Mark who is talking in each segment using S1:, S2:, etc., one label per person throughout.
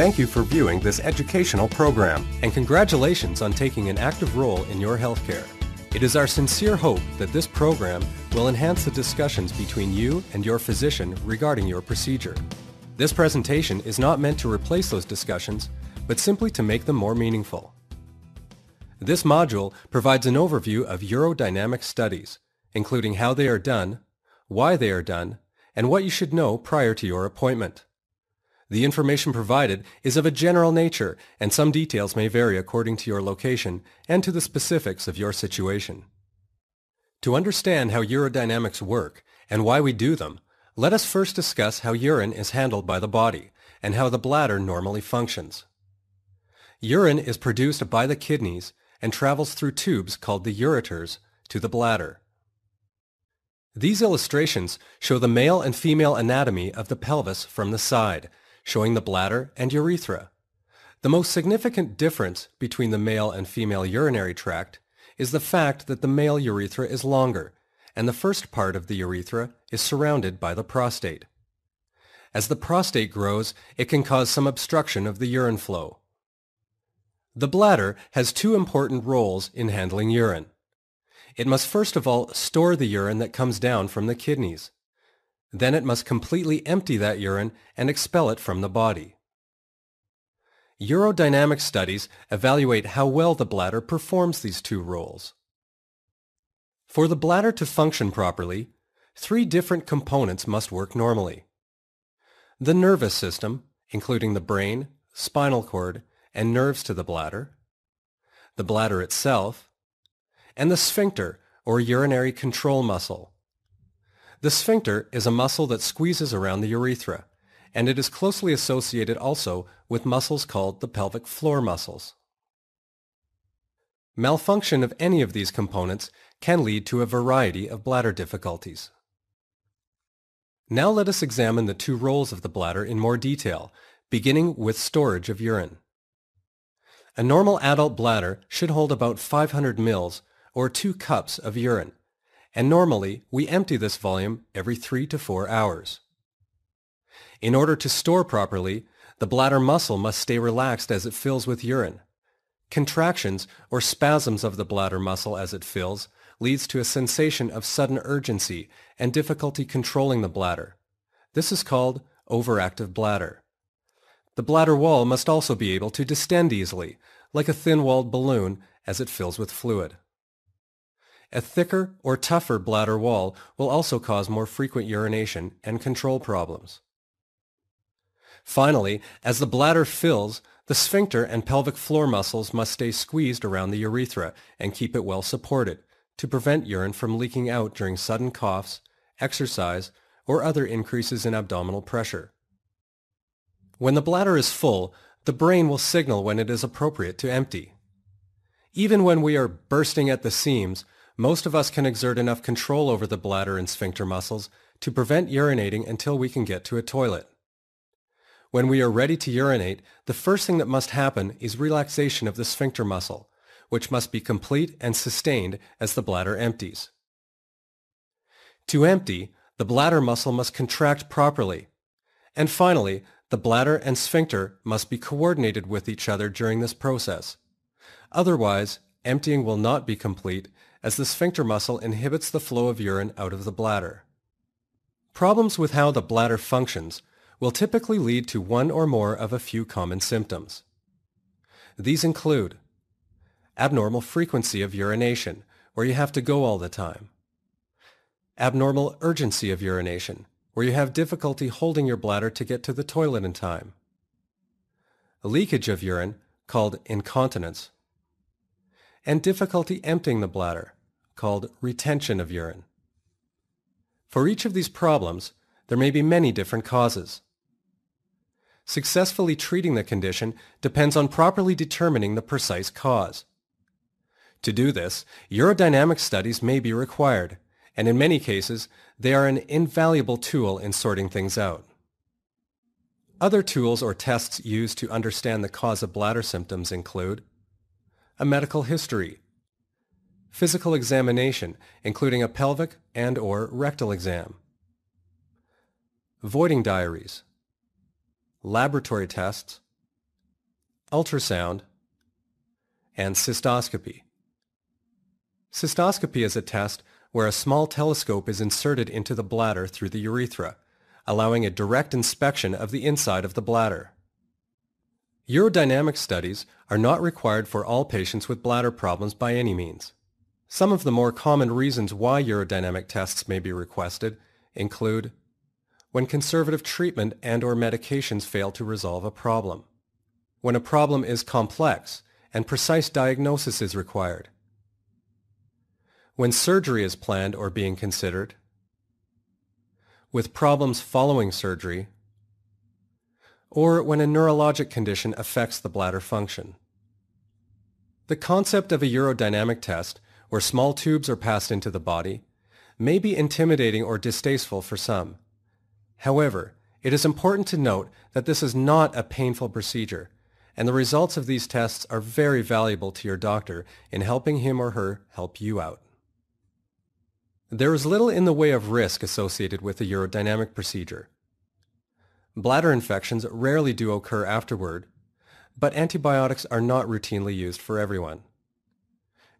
S1: Thank you for viewing this educational program, and congratulations on taking an active role in your healthcare. It is our sincere hope that this program will enhance the discussions between you and your physician regarding your procedure. This presentation is not meant to replace those discussions, but simply to make them more meaningful. This module provides an overview of urodynamic studies, including how they are done, why they are done, and what you should know prior to your appointment. The information provided is of a general nature, and some details may vary according to your location and to the specifics of your situation. To understand how urodynamics work and why we do them, let us first discuss how urine is handled by the body and how the bladder normally functions. Urine is produced by the kidneys and travels through tubes called the ureters to the bladder. These illustrations show the male and female anatomy of the pelvis from the side, showing the bladder and urethra. The most significant difference between the male and female urinary tract is the fact that the male urethra is longer and the first part of the urethra is surrounded by the prostate. As the prostate grows, it can cause some obstruction of the urine flow. The bladder has two important roles in handling urine. It must first of all store the urine that comes down from the kidneys. Then it must completely empty that urine and expel it from the body. Urodynamic studies evaluate how well the bladder performs these two roles. For the bladder to function properly, three different components must work normally. The nervous system, including the brain, spinal cord, and nerves to the bladder, the bladder itself, and the sphincter, or urinary control muscle. The sphincter is a muscle that squeezes around the urethra, and it is closely associated also with muscles called the pelvic floor muscles. Malfunction of any of these components can lead to a variety of bladder difficulties. Now let us examine the two roles of the bladder in more detail, beginning with storage of urine. A normal adult bladder should hold about 500 mils, or 2 cups, of urine, and normally we empty this volume every 3 to 4 hours. In order to store properly, the bladder muscle must stay relaxed as it fills with urine. Contractions or spasms of the bladder muscle as it fills leads to a sensation of sudden urgency and difficulty controlling the bladder. This is called overactive bladder. The bladder wall must also be able to distend easily, like a thin-walled balloon as it fills with fluid. A thicker or tougher bladder wall will also cause more frequent urination and control problems. Finally, as the bladder fills, the sphincter and pelvic floor muscles must stay squeezed around the urethra and keep it well supported to prevent urine from leaking out during sudden coughs, exercise, or other increases in abdominal pressure. When the bladder is full, the brain will signal when it is appropriate to empty. Even when we are bursting at the seams, most of us can exert enough control over the bladder and sphincter muscles to prevent urinating until we can get to a toilet. When we are ready to urinate, the first thing that must happen is relaxation of the sphincter muscle, which must be complete and sustained as the bladder empties. To empty, the bladder muscle must contract properly. And finally, the bladder and sphincter must be coordinated with each other during this process. Otherwise, emptying will not be complete as the sphincter muscle inhibits the flow of urine out of the bladder. Problems with how the bladder functions will typically lead to one or more of a few common symptoms. These include abnormal frequency of urination, where you have to go all the time. Abnormal urgency of urination, where you have difficulty holding your bladder to get to the toilet in time. Leakage of urine, called incontinence. And difficulty emptying the bladder, called retention of urine. For each of these problems, there may be many different causes. Successfully treating the condition depends on properly determining the precise cause. To do this, urodynamic studies may be required, and in many cases, they are an invaluable tool in sorting things out. Other tools or tests used to understand the cause of bladder symptoms include a medical history, physical examination, including a pelvic and or rectal exam, voiding diaries, laboratory tests, ultrasound, and cystoscopy. Cystoscopy is a test where a small telescope is inserted into the bladder through the urethra, allowing a direct inspection of the inside of the bladder. Urodynamic studies are not required for all patients with bladder problems by any means. Some of the more common reasons why urodynamic tests may be requested include when conservative treatment and or medications fail to resolve a problem, when a problem is complex and precise diagnosis is required, when surgery is planned or being considered, with problems following surgery, or when a neurologic condition affects the bladder function. The concept of a urodynamic test, where small tubes are passed into the body, may be intimidating or distasteful for some. However, it is important to note that this is not a painful procedure, and the results of these tests are very valuable to your doctor in helping him or her help you out. There is little in the way of risk associated with a urodynamic procedure. Bladder infections rarely do occur afterward, but antibiotics are not routinely used for everyone.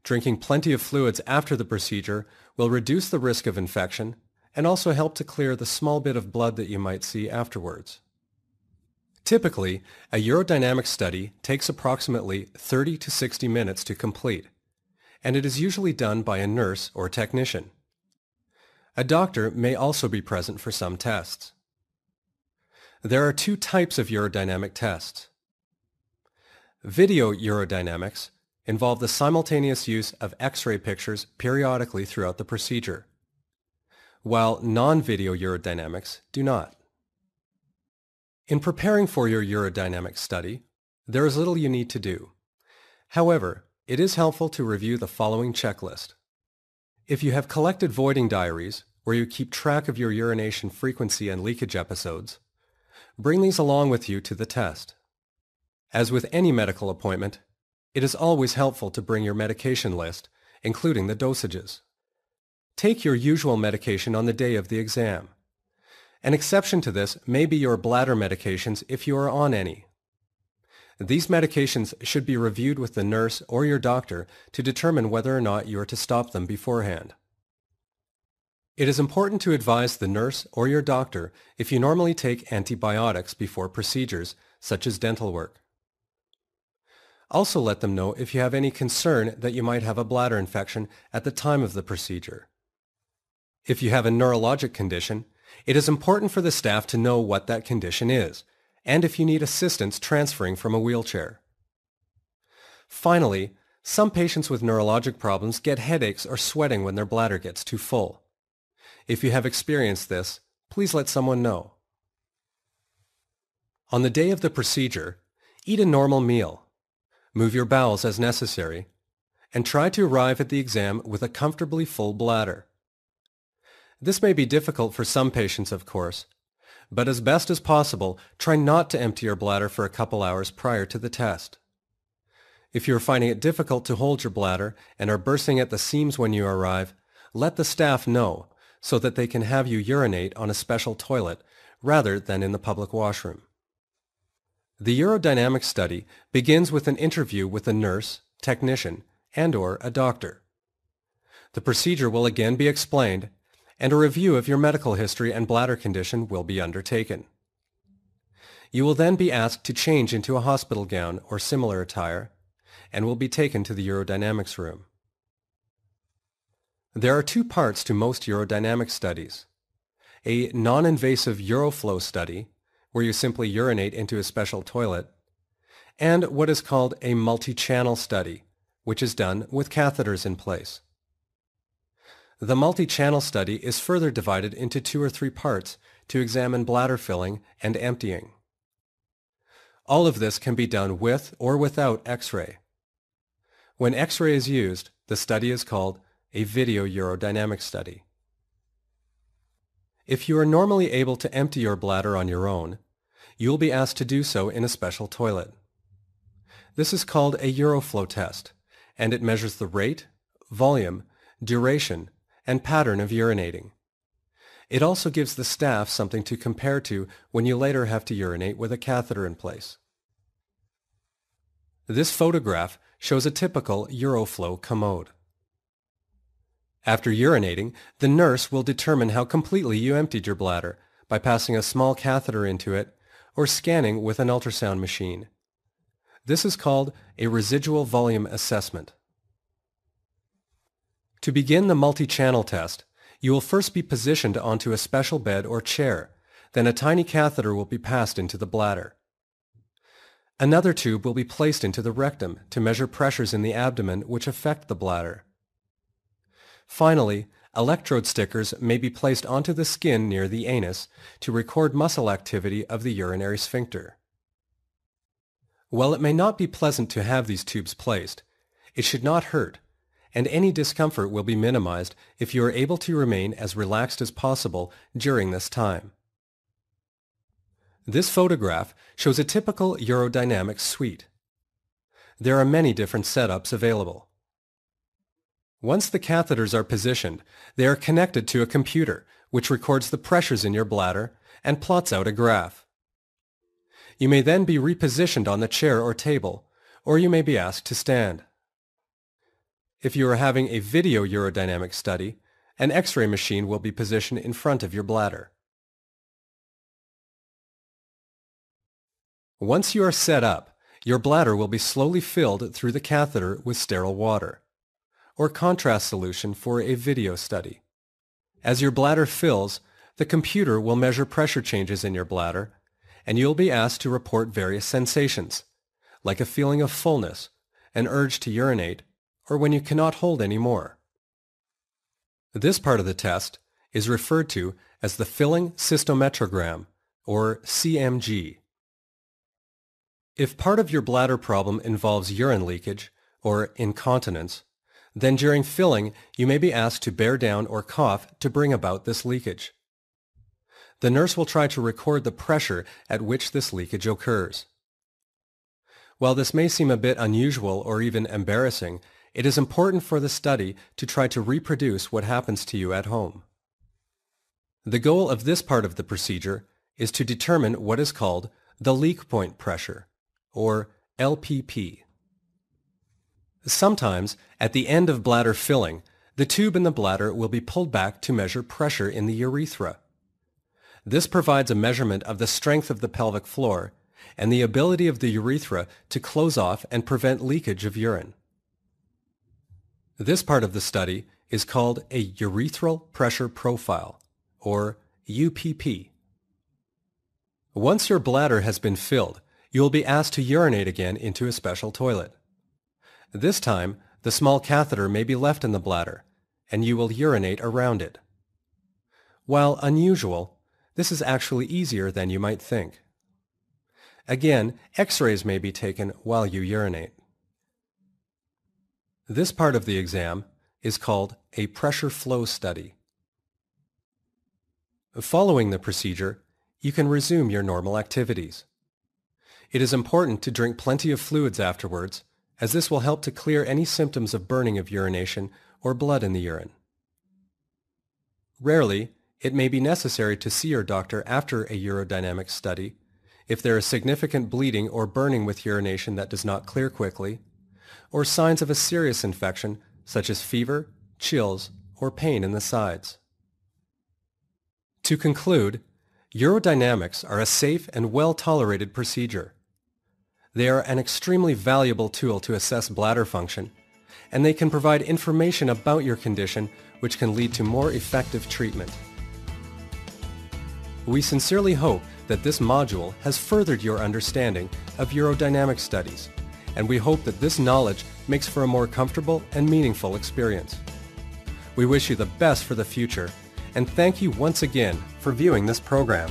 S1: Drinking plenty of fluids after the procedure will reduce the risk of infection and also help to clear the small bit of blood that you might see afterwards. Typically, a urodynamic study takes approximately 30 to 60 minutes to complete, and it is usually done by a nurse or technician. A doctor may also be present for some tests. There are two types of urodynamic tests. Video urodynamics involve the simultaneous use of X-ray pictures periodically throughout the procedure, while non-video urodynamics do not. In preparing for your urodynamic study, there is little you need to do. However, it is helpful to review the following checklist. If you have collected voiding diaries, where you keep track of your urination frequency and leakage episodes, bring these along with you to the test. As with any medical appointment, it is always helpful to bring your medication list, including the dosages. Take your usual medication on the day of the exam. An exception to this may be your bladder medications if you are on any. These medications should be reviewed with the nurse or your doctor to determine whether or not you are to stop them beforehand. It is important to advise the nurse or your doctor if you normally take antibiotics before procedures, such as dental work. Also let them know if you have any concern that you might have a bladder infection at the time of the procedure. If you have a neurologic condition, it is important for the staff to know what that condition is and if you need assistance transferring from a wheelchair. Finally, some patients with neurologic problems get headaches or sweating when their bladder gets too full. If you have experienced this, please let someone know. On the day of the procedure, eat a normal meal, move your bowels as necessary, and try to arrive at the exam with a comfortably full bladder. This may be difficult for some patients, of course, but as best as possible, try not to empty your bladder for a couple hours prior to the test. If you are finding it difficult to hold your bladder and are bursting at the seams when you arrive, let the staff know so that they can have you urinate on a special toilet rather than in the public washroom. The urodynamic study begins with an interview with a nurse, technician, and or a doctor. The procedure will again be explained and a review of your medical history and bladder condition will be undertaken. You will then be asked to change into a hospital gown or similar attire and will be taken to the urodynamics room. There are two parts to most urodynamic studies. A non-invasive uroflow study, where you simply urinate into a special toilet, and what is called a multi-channel study, which is done with catheters in place. The multi-channel study is further divided into two or three parts to examine bladder filling and emptying. All of this can be done with or without X-ray. When X-ray is used, the study is called a video urodynamic study. If you are normally able to empty your bladder on your own, you will be asked to do so in a special toilet. This is called a Uroflow test, and it measures the rate, volume, duration, and pattern of urinating. It also gives the staff something to compare to when you later have to urinate with a catheter in place. This photograph shows a typical Uroflow commode. After urinating, the nurse will determine how completely you emptied your bladder by passing a small catheter into it or scanning with an ultrasound machine. This is called a residual volume assessment. To begin the multi-channel test, you will first be positioned onto a special bed or chair, then a tiny catheter will be passed into the bladder. Another tube will be placed into the rectum to measure pressures in the abdomen which affect the bladder. Finally, electrode stickers may be placed onto the skin near the anus to record muscle activity of the urinary sphincter. While it may not be pleasant to have these tubes placed, it should not hurt, and any discomfort will be minimized if you are able to remain as relaxed as possible during this time. This photograph shows a typical urodynamics suite. There are many different setups available. Once the catheters are positioned, they are connected to a computer which records the pressures in your bladder and plots out a graph. You may then be repositioned on the chair or table, or you may be asked to stand. If you are having a video urodynamic study, an X-ray machine will be positioned in front of your bladder. Once you are set up, your bladder will be slowly filled through the catheter with sterile water, or contrast solution for a video study. As your bladder fills, the computer will measure pressure changes in your bladder, and you'll be asked to report various sensations, like a feeling of fullness, an urge to urinate, or when you cannot hold any more. This part of the test is referred to as the filling cystometrogram, or CMG. If part of your bladder problem involves urine leakage or incontinence, then during filling you may be asked to bear down or cough to bring about this leakage. The nurse will try to record the pressure at which this leakage occurs. While this may seem a bit unusual or even embarrassing, it is important for the study to try to reproduce what happens to you at home. The goal of this part of the procedure is to determine what is called the leak point pressure or LPP. Sometimes, at the end of bladder filling, the tube in the bladder will be pulled back to measure pressure in the urethra. This provides a measurement of the strength of the pelvic floor and the ability of the urethra to close off and prevent leakage of urine. This part of the study is called a urethral pressure profile, or UPP. Once your bladder has been filled, you will be asked to urinate again into a special toilet. This time, the small catheter may be left in the bladder, and you will urinate around it. While unusual, this is actually easier than you might think. Again, x-rays may be taken while you urinate. This part of the exam is called a pressure flow study. Following the procedure, you can resume your normal activities. It is important to drink plenty of fluids afterwards, as this will help to clear any symptoms of burning of urination or blood in the urine. Rarely, it may be necessary to see your doctor after a urodynamic study if there is significant bleeding or burning with urination that does not clear quickly, or signs of a serious infection such as fever, chills, or pain in the sides. To conclude, urodynamics are a safe and well-tolerated procedure. They are an extremely valuable tool to assess bladder function, and they can provide information about your condition which can lead to more effective treatment. We sincerely hope that this module has furthered your understanding of urodynamic studies, and we hope that this knowledge makes for a more comfortable and meaningful experience. We wish you the best for the future, and thank you once again for viewing this program.